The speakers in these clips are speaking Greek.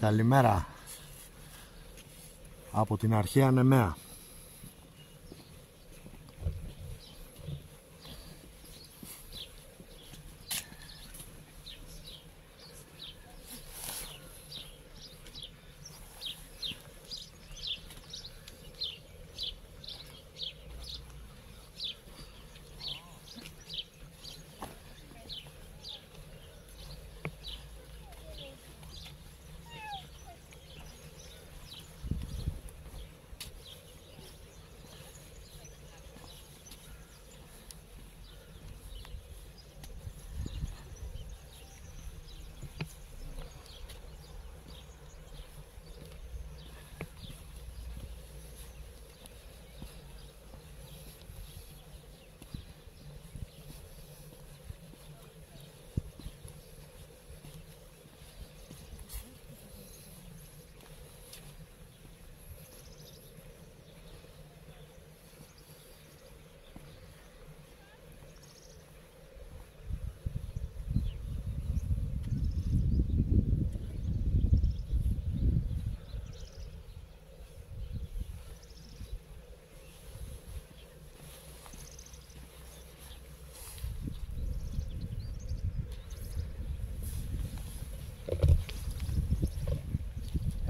Καλημέρα από την αρχαία Νεμαία.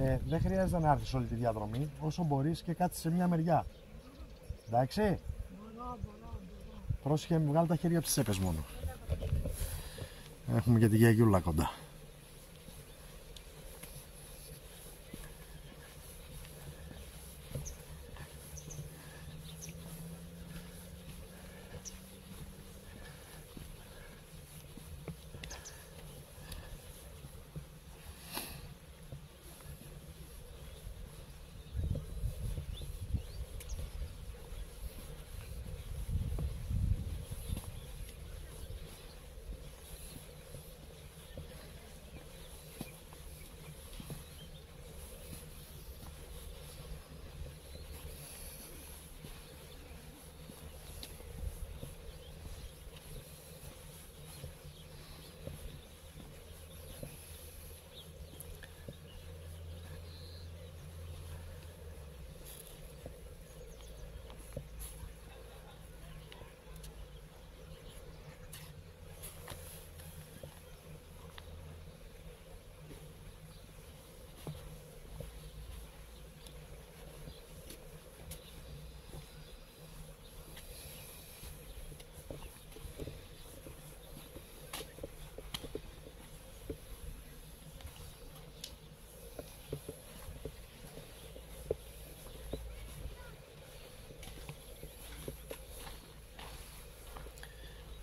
Ε, δεν χρειάζεται να έρθεις όλη τη διαδρομή, όσο μπορείς και κάτσε σε μια μεριά. Εντάξει. Πρόσεχε, βγάλε τα χέρια από τις τσέπες μόνο. Έχουμε και τη γιαγιούλα κοντά.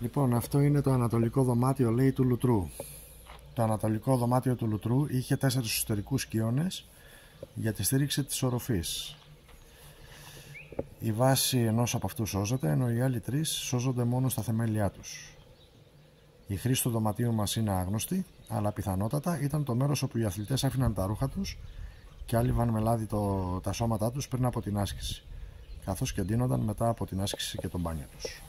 Λοιπόν, αυτό είναι το ανατολικό δωμάτιο, λέει, του Λουτρού. Το ανατολικό δωμάτιο του Λουτρού είχε τέσσερις εσωτερικούς σκιώνες για τη στήριξη της οροφής. Η βάση ενός από αυτούς σώζεται, ενώ οι άλλοι τρεις σώζονται μόνο στα θεμέλια τους. Η χρήση του δωματίου μας είναι άγνωστη, αλλά πιθανότατα ήταν το μέρος όπου οι αθλητές άφηναν τα ρούχα τους και άλυβαν με λάδι το, τα σώματά τους πριν από την άσκηση, καθώς και ντύνονταν μετά από την άσκηση και τον μπάνιο τους.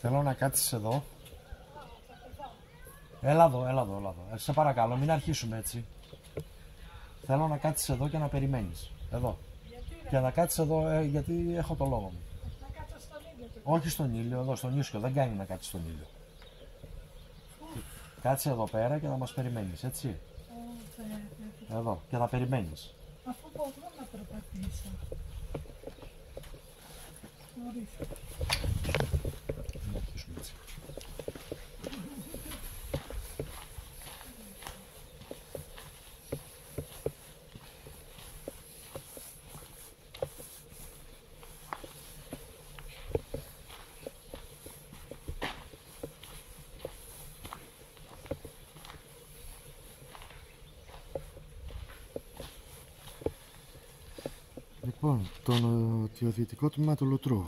Θέλω να κάτσεις εδώ. Έλα εδώ, έλα εδώ, έλα εδώ. Ε, σε παρακαλώ, μην αρχίσουμε έτσι. Θέλω να κάτσεις εδώ και να περιμένεις. Εδώ. και να κάτσεις εδώ, ε, γιατί έχω το λόγο μου. Όχι στον ήλιο, εδώ στον ίσιο. Δεν κάνει να κάτσεις στον ήλιο. Κάτσε εδώ πέρα και να μας περιμένεις, έτσι. Εδώ. Και να περιμένεις. Αφού μπορώ να περπατήσω. Ορίστε. Λοιπόν, ε, το νοτιοδυτικό τμήμα του Λουτρού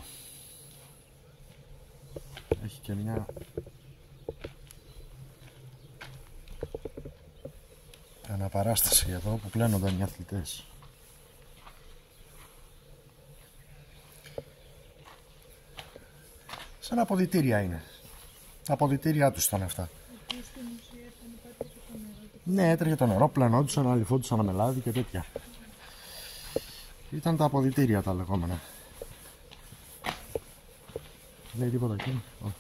έχει και μια αναπαράσταση εδώ που πλένονταν οι αθλητές. Σαν αποδητήρια είναι. Τα αποδητήριά τους ήταν αυτά. Ναι έτρεχε το νερό, πλανόντουσαν, αληφόντουσαν αμελάδι και τέτοια. Ήταν τα αποδητήρια τα λεγόμενα. Λέει τίποτα εκεί. Όχι.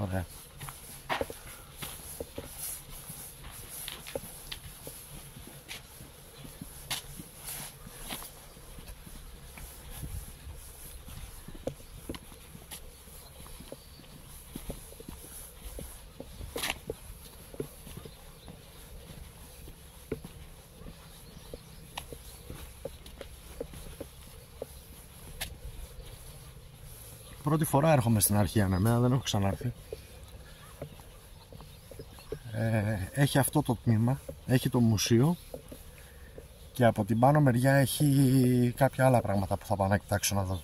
Ωραία. Πρώτη φορά έρχομαι στην αρχή ανεμένα, δεν έχω ξανάρθει. Ε, έχει αυτό το τμήμα, έχει το μουσείο και από την πάνω μεριά έχει κάποια άλλα πράγματα που θα πάω να κοιτάξω να δω.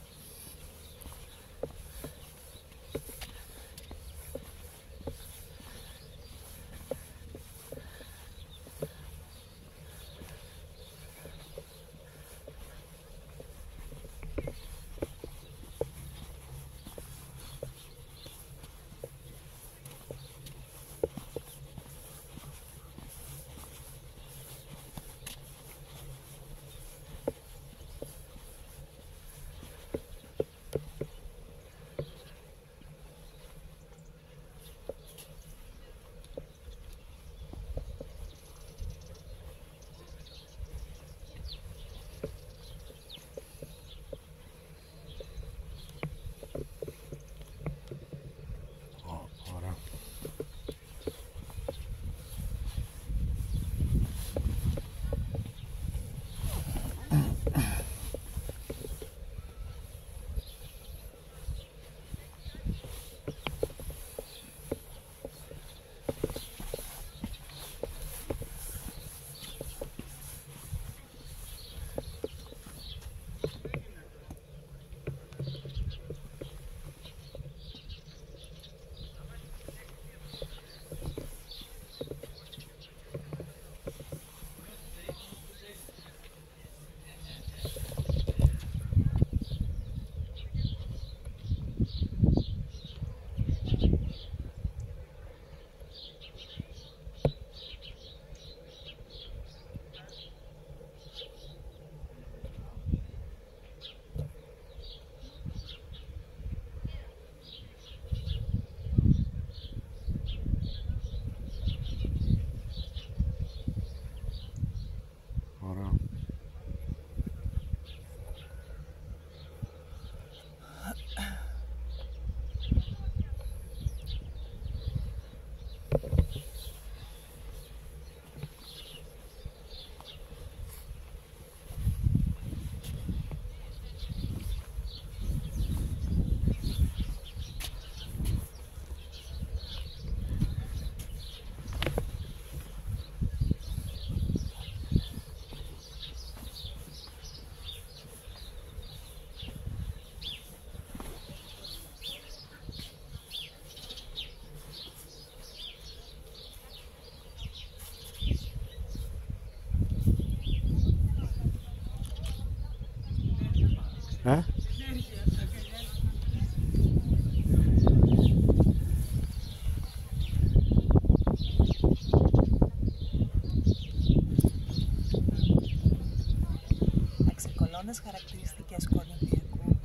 Εξεκολώνες χαρακτηριστικές Κορινθιακού.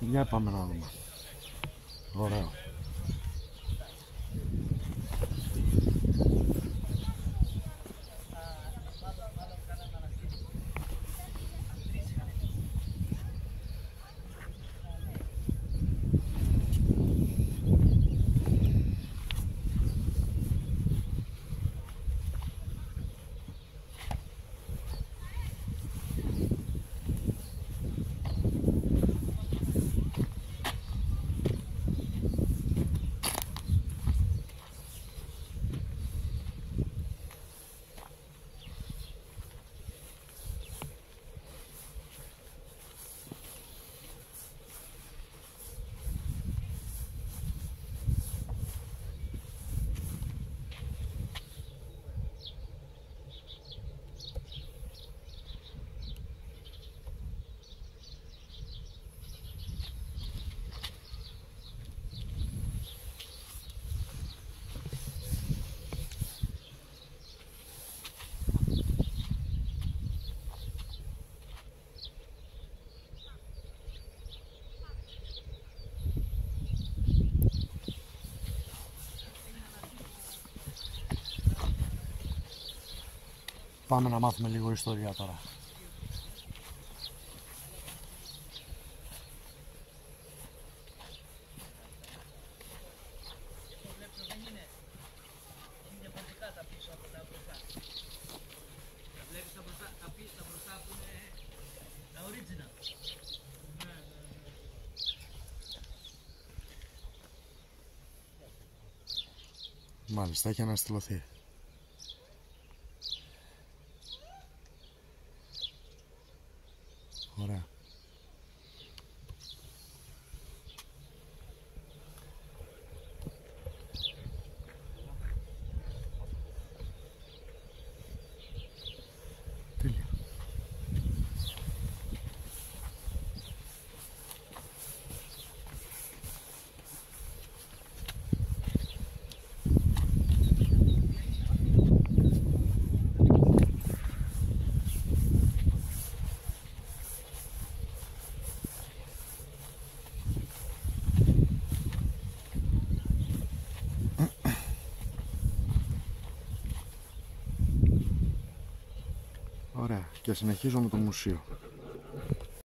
Για πάμε να δούμε. Ωραίο. Πάμε να μάθουμε λίγο ιστορία τώρα. Μάλιστα, έχει αναστηλωθεί. Ωραία. Τέλεια. Ωραία. Και συνεχίζω με το μουσείο.